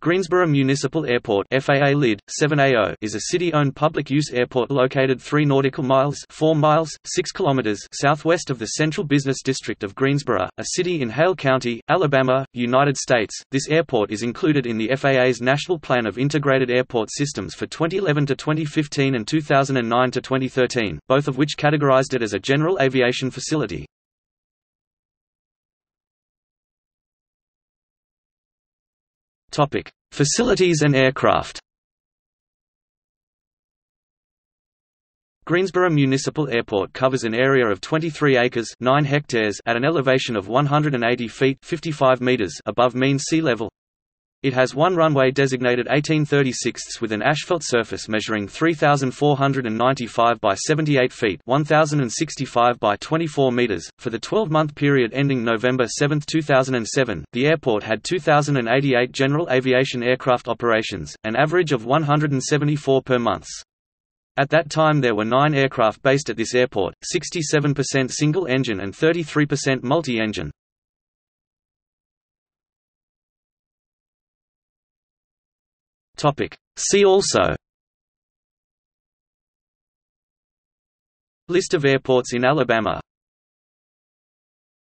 Greensboro Municipal Airport FAA LID, 7A0 is a city-owned public-use airport located 3 nautical miles 4 miles, 6 kilometers southwest of the Central Business District of Greensboro, a city in Hale County, Alabama, United States. This airport is included in the FAA's National Plan of Integrated Airport Systems for 2011 to 2015 and 2009 to 2013, both of which categorized it as a general aviation facility. Topic: Facilities and aircraft. Greensboro Municipal Airport covers an area of 23 acres 9 hectares at an elevation of 180 feet 55 meters above mean sea level. It has one runway designated 1836 with an asphalt surface measuring 3,495 by 78 feet 1,065 by 24 meters. For the 12-month period ending November 7, 2007, the airport had 2,088 general aviation aircraft operations, an average of 174 per month. At that time there were nine aircraft based at this airport, 67% single-engine and 33% multi-engine. Topic. See also List of airports in Alabama